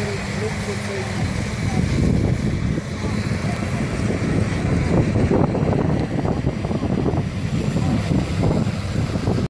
который мог бы